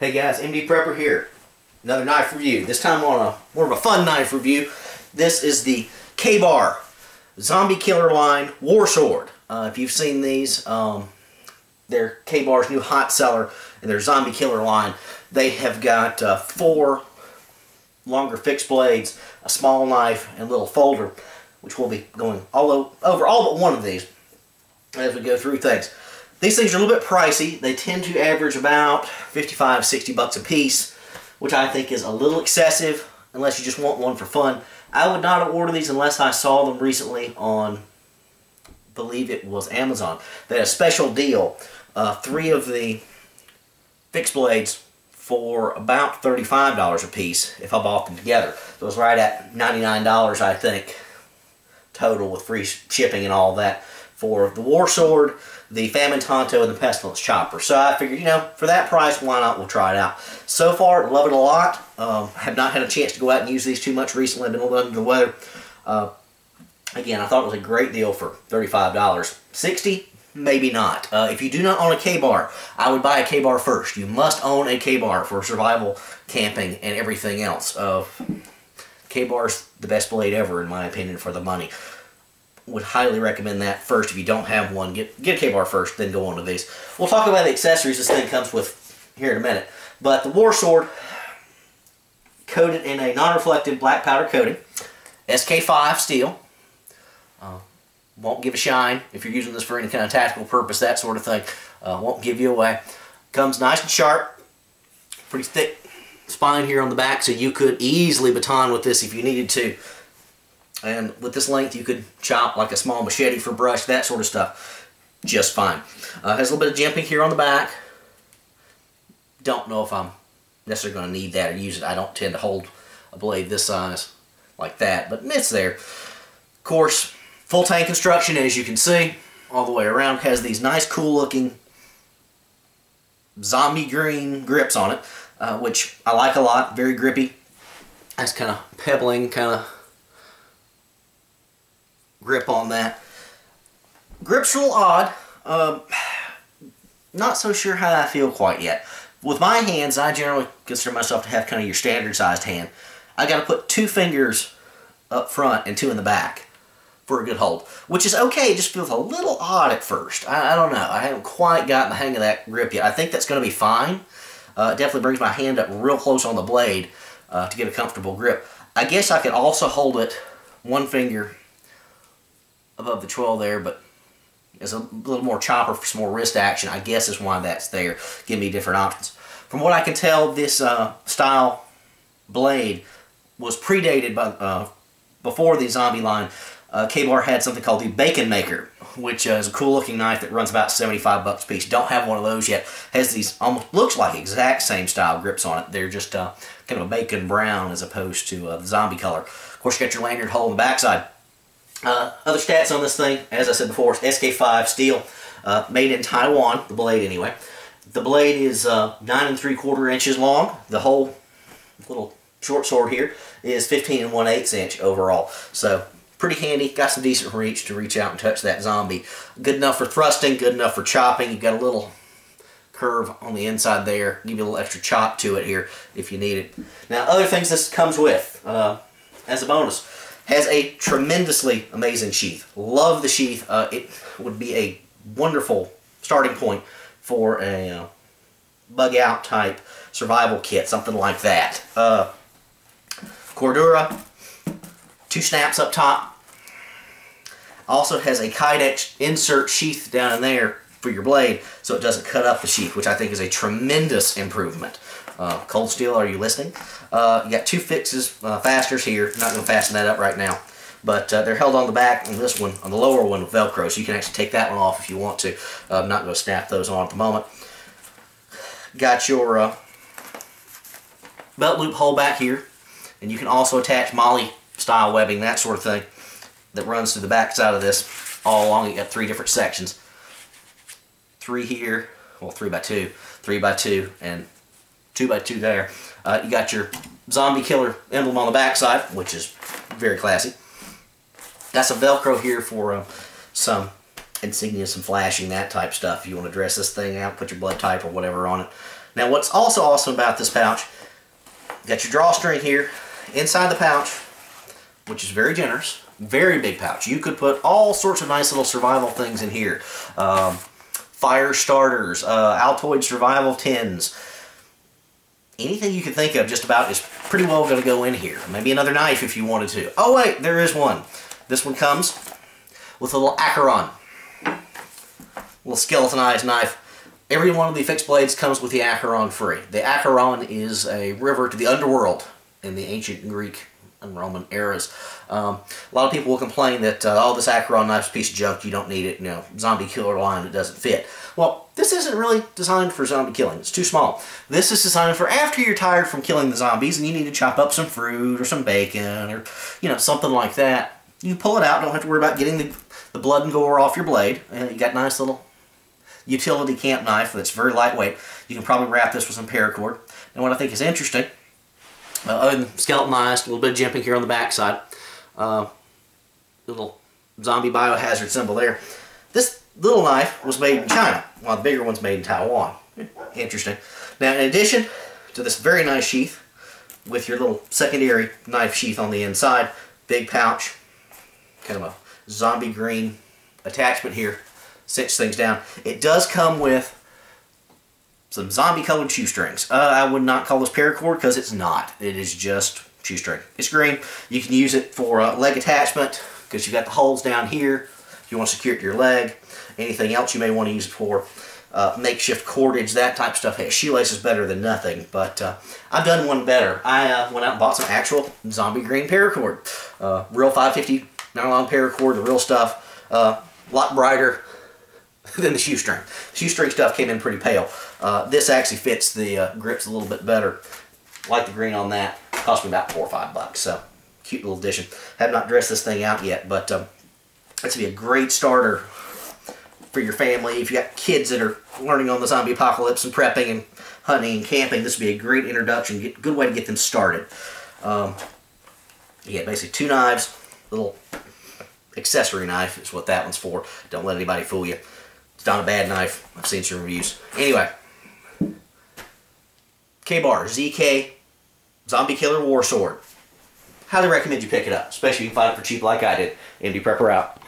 Hey guys, MD Prepper here. Another knife review. This time on a more of a fun knife review. This is the Ka-Bar Zombie Killer Line War Sword. Uh, if you've seen these, um, they're Ka-Bar's new hot seller in their Zombie Killer line. They have got uh, four longer fixed blades, a small knife, and a little folder, which we'll be going all over all but one of these as we go through things. These things are a little bit pricey. They tend to average about 55, 60 bucks a piece, which I think is a little excessive unless you just want one for fun. I would not order these unless I saw them recently on, believe it was Amazon. They had a special deal. Uh, three of the fixed blades for about $35 a piece if I bought them together. So it was right at $99, I think, total with free shipping and all that for the War Sword, the Famine Tanto, and the Pestilence Chopper. So I figured, you know, for that price, why not? We'll try it out. So far, love it a lot. Um, have not had a chance to go out and use these too much recently. I've been a little under the weather. Uh, again, I thought it was a great deal for $35. 60 Maybe not. Uh, if you do not own a Ka-Bar, I would buy a Ka-Bar first. You must own a Ka-Bar for survival, camping, and everything else. Uh, Ka-Bar's the best blade ever, in my opinion, for the money would highly recommend that first. If you don't have one, get, get a Ka-Bar first, then go on to these. We'll talk about the accessories this thing comes with here in a minute. But the War Sword, coated in a non-reflective black powder coating, SK5 steel. Uh, won't give a shine if you're using this for any kind of tactical purpose, that sort of thing. Uh, won't give you away. Comes nice and sharp, pretty thick spine here on the back, so you could easily baton with this if you needed to. And with this length, you could chop like a small machete for brush, that sort of stuff, just fine. Uh, has a little bit of jimping here on the back. Don't know if I'm necessarily going to need that or use it. I don't tend to hold a blade this size like that, but it's there. Of course, full tang construction, as you can see, all the way around, has these nice, cool-looking zombie green grips on it, uh, which I like a lot. Very grippy. Nice kind of pebbling, kind of grip on that. Grip's real odd. Um, not so sure how I feel quite yet. With my hands, I generally consider myself to have kind of your standard sized hand. I got to put two fingers up front and two in the back for a good hold, which is okay. It just feels a little odd at first. I, I don't know. I haven't quite gotten the hang of that grip yet. I think that's going to be fine. Uh, it definitely brings my hand up real close on the blade uh, to get a comfortable grip. I guess I could also hold it one finger above the 12 there, but it's a little more chopper for some more wrist action. I guess is why that's there. Give me different options. From what I can tell, this uh, style blade was predated by uh, before the zombie line. Uh, Ka-Bar had something called the Bacon Maker, which uh, is a cool looking knife that runs about 75 bucks a piece. Don't have one of those yet. Has these almost looks like exact same style grips on it. They're just uh, kind of a bacon brown as opposed to uh, the zombie color. Of course, you got your lanyard hole on the backside. Uh, other stats on this thing, as I said before, it's SK5 steel, uh, made in Taiwan, the blade anyway. The blade is uh, 9 and 3 quarter inches long. The whole little short sword here is 15 and 1 8 inch overall. So pretty handy, got some decent reach to reach out and touch that zombie. Good enough for thrusting, good enough for chopping. You've got a little curve on the inside there. Give you a little extra chop to it here if you need it. Now other things this comes with uh, as a bonus has a tremendously amazing sheath. Love the sheath. Uh, it would be a wonderful starting point for a uh, bug out type survival kit, something like that. Uh, Cordura, two snaps up top. Also has a Kydex insert sheath down in there for your blade so it doesn't cut up the sheath, which I think is a tremendous improvement. Uh, Cold Steel, are you listening? Uh, you got two fixes, uh, here. Not going to fasten that up right now. But uh, they're held on the back on this one, on the lower one with Velcro, so you can actually take that one off if you want to. Uh, I'm not going to snap those on at the moment. Got your uh, belt loop hole back here, and you can also attach MOLLE style webbing, that sort of thing, that runs through the back side of this all along. You got three different sections. Three here, well, three by two, three by two, and two by two there. Uh, you got your zombie killer emblem on the backside, which is very classy. Got some Velcro here for uh, some insignia, some flashing, that type stuff. If you want to dress this thing out, put your blood type or whatever on it. Now what's also awesome about this pouch, you got your drawstring here. Inside the pouch, which is very generous, very big pouch. You could put all sorts of nice little survival things in here. Um, fire starters, uh, Altoid survival tins, anything you can think of just about is pretty well going to go in here. Maybe another knife if you wanted to. Oh wait, there is one. This one comes with a little Acheron. Little skeletonized knife. Every one of the fixed blades comes with the Acheron free. The Acheron is a river to the underworld in the ancient Greek and Roman eras. Um, a lot of people will complain that, uh, oh, this Acheron knife's a piece of junk, you don't need it, you know, zombie killer line, it doesn't fit. Well, this isn't really designed for zombie killing. It's too small. This is designed for after you're tired from killing the zombies and you need to chop up some fruit or some bacon or, you know, something like that. You pull it out, don't have to worry about getting the, the blood and gore off your blade. And you got nice little utility camp knife that's very lightweight. You can probably wrap this with some paracord. And what I think is interesting uh, other skeletonized, a little bit of jimping here on the backside. Uh, little zombie biohazard symbol there. This little knife was made in China, while the bigger one's made in Taiwan. Interesting. Now, in addition to this very nice sheath, with your little secondary knife sheath on the inside, big pouch, kind of a zombie green attachment here, cinch things down. It does come with some zombie colored shoestrings. Uh, I would not call this paracord because it's not. It is just shoestring. It's green. You can use it for uh, leg attachment because you've got the holes down here. You want to secure it to your leg. Anything else you may want to use it for. Uh, makeshift cordage, that type of stuff. Hey, shoelace is better than nothing, but uh, I've done one better. I uh, went out and bought some actual zombie green paracord. Uh, real 550 nylon paracord, the real stuff. A lot brighter, than the shoestring. Shoestring stuff came in pretty pale. Uh, this actually fits the uh, grips a little bit better. Like the green on that. Cost me about four or five bucks. So cute little addition. Have not dressed this thing out yet, but um, this would be a great starter for your family. If you got kids that are learning on the zombie apocalypse and prepping and hunting and camping, this would be a great introduction. Get, good way to get them started. Um, basically two knives, little accessory knife is what that one's for. Don't let anybody fool you. It's not a bad knife. I've seen some reviews. Anyway, Ka-Bar, ZK Zombie Killer War Sword. Highly recommend you pick it up, especially if you can find it for cheap like I did. MD Prepper out.